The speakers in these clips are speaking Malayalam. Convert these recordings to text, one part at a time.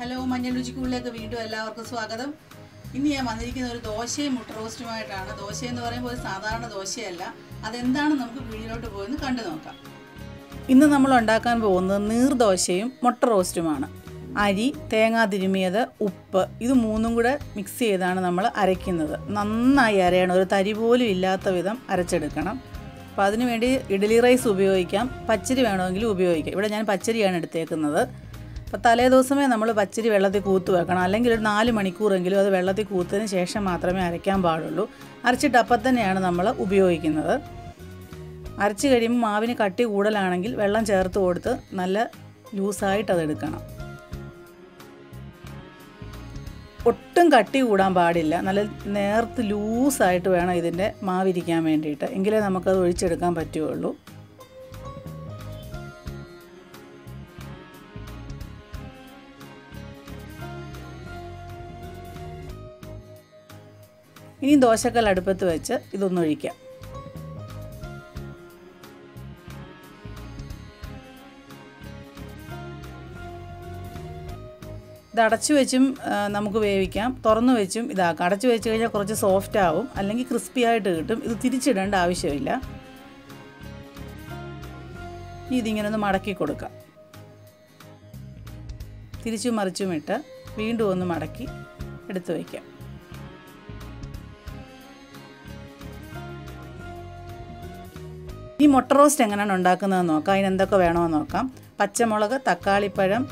ഹലോ മഞ്ഞൾ രുചിക്കുള്ളിലേക്ക് വീണ്ടും എല്ലാവർക്കും സ്വാഗതം. ഇന്ന് ഞാൻ വന്നിരിക്കുന്ന ഒരു ദോശയും മുട്ട റോസ്റ്റുമായിട്ടാണ്. ദോശ എന്ന് പറയുമ്പോൾ ഒരു സാധാരണ ദോശയല്ല. അതെന്താണ് നമുക്ക് വീടിലോട്ട് പോയെന്ന് കണ്ടു നോക്കാം. ഇന്ന് നമ്മൾ ഉണ്ടാക്കാൻ പോകുന്നത് നീർദോശയും മുട്ട റോസ്റ്റുമാണ്. അരി തേങ്ങ തിരുമിയത് ഉപ്പ് ഇത് മൂന്നും കൂടെ മിക്സ് ചെയ്താണ് നമ്മൾ അരയ്ക്കുന്നത്. നന്നായി അരയണം. ഒരു തരി പോലും ഇല്ലാത്ത വിധം അരച്ചെടുക്കണം. അപ്പോൾ അതിനുവേണ്ടി ഇഡ്ഡലി റൈസ് ഉപയോഗിക്കാം. പച്ചരി വേണമെങ്കിൽ ഉപയോഗിക്കാം. ഇവിടെ ഞാൻ പച്ചരിയാണ് എടുത്തേക്കുന്നത്. അപ്പോൾ തലേ ദിവസമേ നമ്മൾ പച്ചരി വെള്ളത്തിൽ കൂത്ത് വെക്കണം. അല്ലെങ്കിൽ ഒരു നാല് മണിക്കൂറെങ്കിലും അത് വെള്ളത്തിൽ കൂത്തതിന് ശേഷം മാത്രമേ അരയ്ക്കാൻ പാടുള്ളൂ. അരച്ചിട്ട് അപ്പം തന്നെയാണ് നമ്മൾ ഉപയോഗിക്കുന്നത്. അരച്ച് കഴിയുമ്പോൾ മാവിന് കട്ടി കൂടുതലാണെങ്കിൽ വെള്ളം ചേർത്ത് കൊടുത്ത് നല്ല ലൂസായിട്ട് അതെടുക്കണം ഒട്ടും കട്ടി കൂടാൻ പാടില്ല. നല്ല നേർത്ത് ലൂസായിട്ട് വേണം ഇതിന്റെ മാവിരിക്കാൻ വേണ്ടിയിട്ട്. എങ്കിലേ നമുക്കത് ഒഴിച്ചെടുക്കാൻ പറ്റുകയുള്ളൂ. ഇനി ദോശക്കൽ അടുപ്പത്ത് വെച്ച് ഇതൊന്നൊഴിക്കാം ഇത് അടച്ചു വെച്ചും നമുക്ക് വേവിക്കാം. തുറന്നു വെച്ചും ഇതാക്കാം. അടച്ചു വെച്ച് കഴിഞ്ഞാൽ കുറച്ച് സോഫ്റ്റ് ആവും. അല്ലെങ്കിൽ ക്രിസ്പി ആയിട്ട് കിട്ടും. ഇത് തിരിച്ചിടേണ്ട ആവശ്യമില്ല. ഇനി ഇതിങ്ങനെ ഒന്ന് മടക്കി കൊടുക്കാം. തിരിച്ചും മറിച്ചും ഇട്ട് വീണ്ടും ഒന്ന് മടക്കി എടുത്തു വയ്ക്കാം ഈ മുട്ട റോസ്റ്റ് എങ്ങനെയാണ് ഉണ്ടാക്കുന്നത് നോക്കാം. അതിന് എന്തൊക്കെ വേണമെന്ന് നോക്കാം. പച്ചമുളക് തക്കാളിപ്പഴം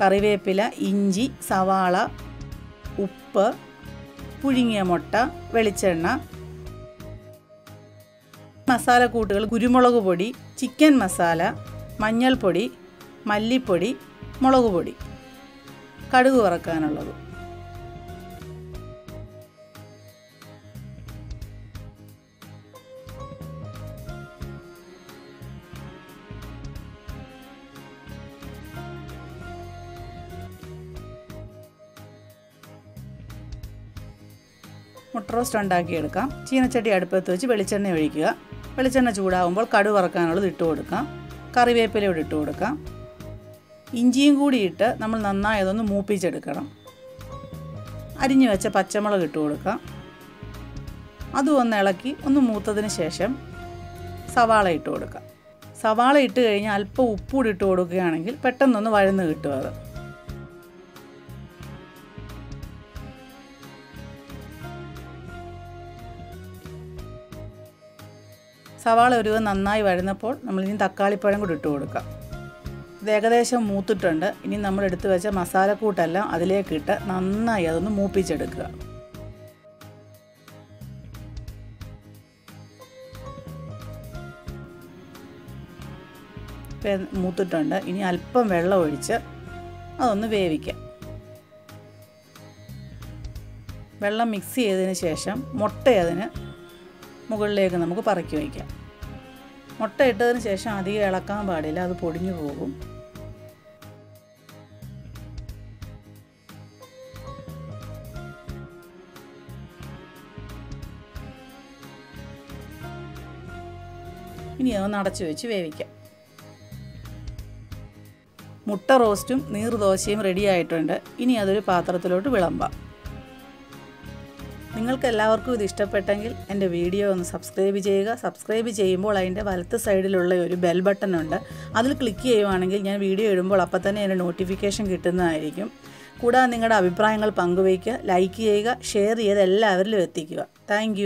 കറിവേപ്പില ഇഞ്ചി സവാള ഉപ്പ് പുഴുങ്ങിയ മുട്ട വെളിച്ചെണ്ണ മസാലക്കൂട്ടുകൾ കുരുമുളക് പൊടി ചിക്കൻ മസാല മഞ്ഞൾപ്പൊടി മല്ലിപ്പൊടി മുളക് പൊടി. കടുക് വറക്കാനുള്ളത്. മുട്ട റോസ്റ്റ് ഉണ്ടാക്കിയെടുക്കാം. ചീനച്ചട്ടി അടുപ്പത്ത് വെച്ച് വെളിച്ചെണ്ണ ഒഴിക്കുക. വെളിച്ചെണ്ണ ചൂടാകുമ്പോൾ കടു വറക്കാനുള്ളത് ഇട്ട് കൊടുക്കാം. കറിവേപ്പിലയോട് ഇട്ട് കൊടുക്കാം. ഇഞ്ചിയും കൂടി ഇട്ട് നമ്മൾ നന്നായി അതൊന്ന് മൂപ്പിച്ചെടുക്കണം. അരിഞ്ഞു വെച്ച പച്ചമുളക് ഇട്ട് കൊടുക്കാം. അതും ഒന്ന് ഇളക്കി ഒന്ന് മൂത്തതിന് ശേഷം സവാള ഇട്ട് കൊടുക്കാം. സവാള ഇട്ട് കഴിഞ്ഞാൽ അല്പം ഉപ്പൂടി ഇട്ട് കൊടുക്കുകയാണെങ്കിൽ പെട്ടെന്നൊന്ന് വഴന്ന് കിട്ടും അത്. സവാള ഒരു നന്നായി വരുന്നപ്പോൾ നമ്മളിനി തക്കാളിപ്പഴം കൂടി ഇട്ട് കൊടുക്കാം ഇത് ഏകദേശം മൂത്തിട്ടുണ്ട്. ഇനി നമ്മൾ എടുത്തു വെച്ച മസാലക്കൂട്ടെല്ലാം അതിലേക്ക് ഇട്ട് നന്നായി അതൊന്ന് മൂപ്പിച്ചെടുക്കുക. മൂത്തിട്ടുണ്ട്. ഇനി അല്പം വെള്ളം ഒഴിച്ച് അതൊന്ന് വേവിക്കാം. വെള്ളം മിക്സ് ചെയ്തതിന് ശേഷം മുട്ട അതിന് മുകളിലേക്ക് നമുക്ക് പറക്കി വയ്ക്കാം. മുട്ട ഇട്ടതിന് ശേഷം അധികം ഇളക്കാൻ പാടില്ല അത് പൊടിഞ്ഞു പോകും. ഇനി അതൊന്ന് അടച്ചു വെച്ച് വേവിക്കാം. മുട്ട റോസ്റ്റും നീർദോശയും റെഡി ആയിട്ടുണ്ട്. ഇനി അതൊരു പാത്രത്തിലോട്ട് വിളമ്പാം. നിങ്ങൾക്ക് എല്ലാവർക്കും ഇത് ഇഷ്ടപ്പെട്ടെങ്കിൽ എന്റെ വീഡിയോ ഒന്ന് സബ്സ്ക്രൈബ് ചെയ്യുക. സബ്സ്ക്രൈബ് ചെയ്യുമ്പോൾ അതിന്റെ വലത്ത് സൈഡിലുള്ള ഒരു ബെൽ ബട്ടൺ ഉണ്ട് അതിൽ ക്ലിക്ക് ചെയ്യുവാണെങ്കിൽ ഞാൻ വീഡിയോ ഇടുമ്പോൾ അപ്പം തന്നെ എന്റെ നോട്ടിഫിക്കേഷൻ കിട്ടുന്നതായിരിക്കും. കൂടാതെ നിങ്ങളുടെ അഭിപ്രായങ്ങൾ പങ്കുവയ്ക്കുക ലൈക്ക് ചെയ്യുക ഷെയർ ചെയ്ത് എല്ലാവരിലും എത്തിക്കുക. താങ്ക്